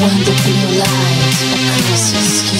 when the blue light across your skin.